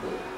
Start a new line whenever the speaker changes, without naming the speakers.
Cool.